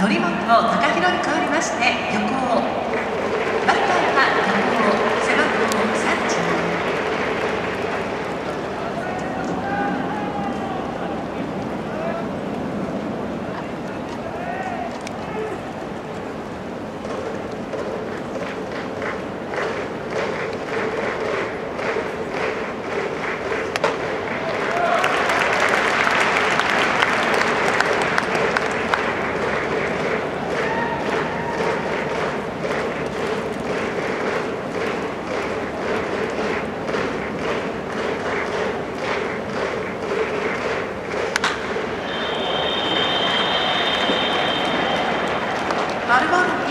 乗り則本貴弘に代わりまして横丸々